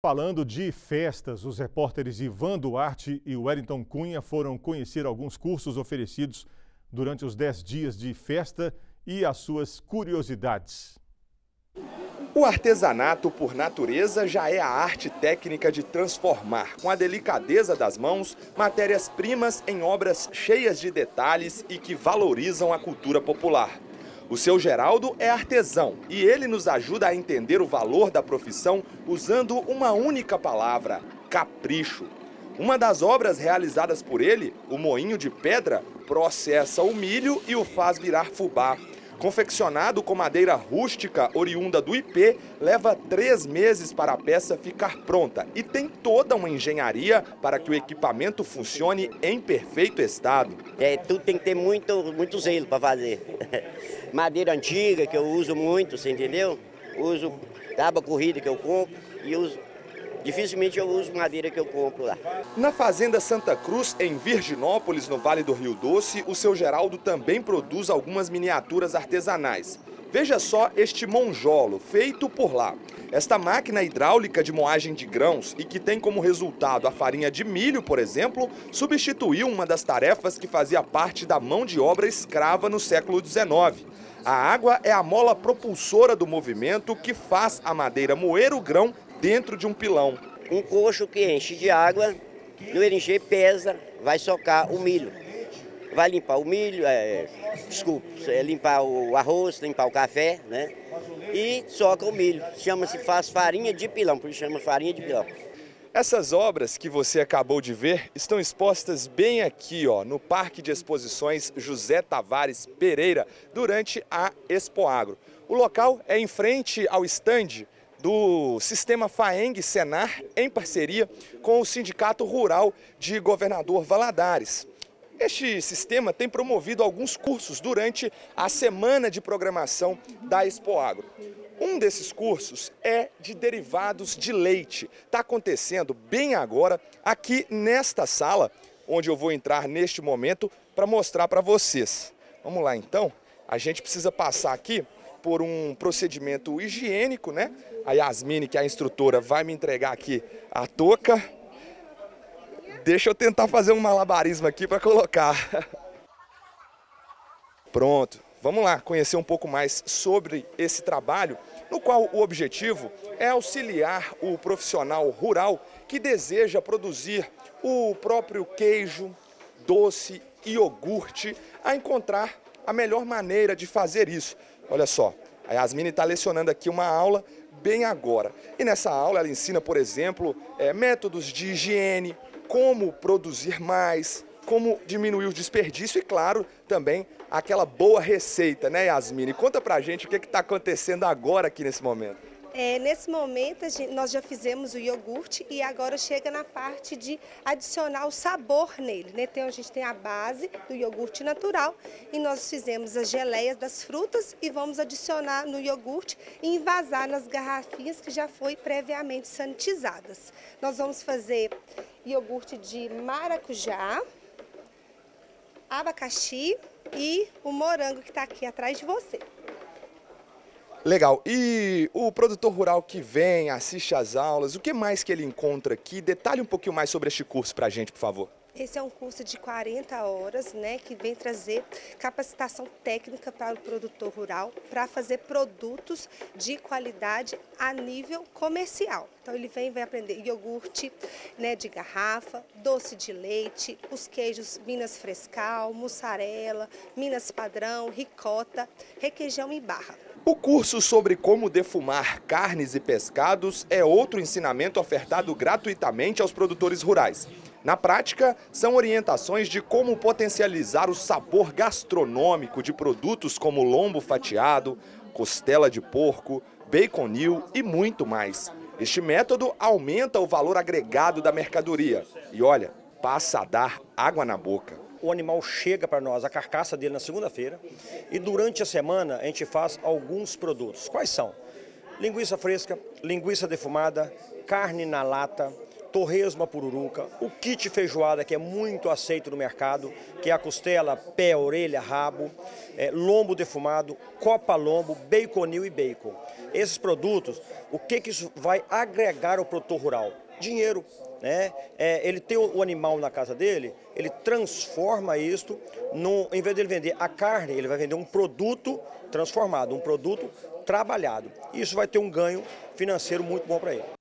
Falando de festas, os repórteres Ivan Duarte e Wellington Cunha foram conhecer alguns cursos oferecidos durante os 10 dias de festa e as suas curiosidades. O artesanato, por natureza, já é a arte técnica de transformar, com a delicadeza das mãos, matérias-primas em obras cheias de detalhes e que valorizam a cultura popular. O seu Geraldo é artesão e ele nos ajuda a entender o valor da profissão usando uma única palavra: capricho. Uma das obras realizadas por ele, o moinho de pedra, processa o milho e o faz virar fubá. Confeccionado com madeira rústica oriunda do IP, leva três meses para a peça ficar pronta e tem toda uma engenharia para que o equipamento funcione em perfeito estado. É, tudo tem que ter muito, muito zelo para fazer. madeira antiga que eu uso muito, você entendeu? Uso tábua corrida que eu compro e uso Dificilmente eu uso madeira que eu compro lá. Na Fazenda Santa Cruz, em Virginópolis, no Vale do Rio Doce, o seu Geraldo também produz algumas miniaturas artesanais. Veja só este monjolo, feito por lá. Esta máquina hidráulica de moagem de grãos e que tem como resultado a farinha de milho, por exemplo, substituiu uma das tarefas que fazia parte da mão de obra escrava no século XIX. A água é a mola propulsora do movimento que faz a madeira moer o grão dentro de um pilão. Um coxo que enche de água, no encher pesa, vai socar o milho. Vai limpar o milho, é, desculpa, é limpar o arroz, limpar o café, né? E soca o milho. Chama-se, faz farinha de pilão, por isso chama farinha de pilão. Essas obras que você acabou de ver estão expostas bem aqui, ó, no Parque de Exposições José Tavares Pereira, durante a Expo Agro. O local é em frente ao estande do sistema FAENG Senar, em parceria com o Sindicato Rural de Governador Valadares. Este sistema tem promovido alguns cursos durante a semana de programação da Expo Agro. Um desses cursos é de derivados de leite. Está acontecendo bem agora aqui nesta sala, onde eu vou entrar neste momento para mostrar para vocês. Vamos lá então, a gente precisa passar aqui por um procedimento higiênico, né? A Yasmine, que é a instrutora, vai me entregar aqui a touca. Deixa eu tentar fazer um malabarismo aqui para colocar. Pronto, vamos lá conhecer um pouco mais sobre esse trabalho, no qual o objetivo é auxiliar o profissional rural que deseja produzir o próprio queijo, doce e iogurte a encontrar a melhor maneira de fazer isso. Olha só, a Yasmine está lecionando aqui uma aula bem agora. E nessa aula ela ensina, por exemplo, é, métodos de higiene, como produzir mais, como diminuir o desperdício e, claro, também aquela boa receita, né, Yasmine? Conta pra gente o que está acontecendo agora aqui nesse momento. É, nesse momento, gente, nós já fizemos o iogurte e agora chega na parte de adicionar o sabor nele. Né? Então, a gente tem a base do iogurte natural e nós fizemos as geleias das frutas e vamos adicionar no iogurte e envasar nas garrafinhas que já foi previamente sanitizadas. Nós vamos fazer iogurte de maracujá, abacaxi e o morango que está aqui atrás de você. Legal. E o produtor rural que vem, assiste às aulas, o que mais que ele encontra aqui? Detalhe um pouquinho mais sobre este curso para a gente, por favor. Esse é um curso de 40 horas, né, que vem trazer capacitação técnica para o produtor rural para fazer produtos de qualidade a nível comercial. Então ele vem vai aprender iogurte, né, de garrafa, doce de leite, os queijos Minas Frescal, mussarela, Minas Padrão, ricota, requeijão e barra. O curso sobre como defumar carnes e pescados é outro ensinamento ofertado gratuitamente aos produtores rurais. Na prática, são orientações de como potencializar o sabor gastronômico de produtos como lombo fatiado, costela de porco, bacon new e muito mais. Este método aumenta o valor agregado da mercadoria e, olha, passa a dar água na boca o animal chega para nós, a carcaça dele na segunda-feira, e durante a semana a gente faz alguns produtos. Quais são? Linguiça fresca, linguiça defumada, carne na lata, torresmo pururuca, o kit feijoada que é muito aceito no mercado, que é a costela, pé, orelha, rabo, é, lombo defumado, copa lombo, baconil e bacon. Esses produtos, o que, que isso vai agregar ao produtor rural? Dinheiro. Né? É, ele tem o, animal na casa dele, ele transforma isto, em vez de ele vender a carne, ele vai vender um produto transformado, um produto trabalhado. Isso vai ter um ganho financeiro muito bom para ele.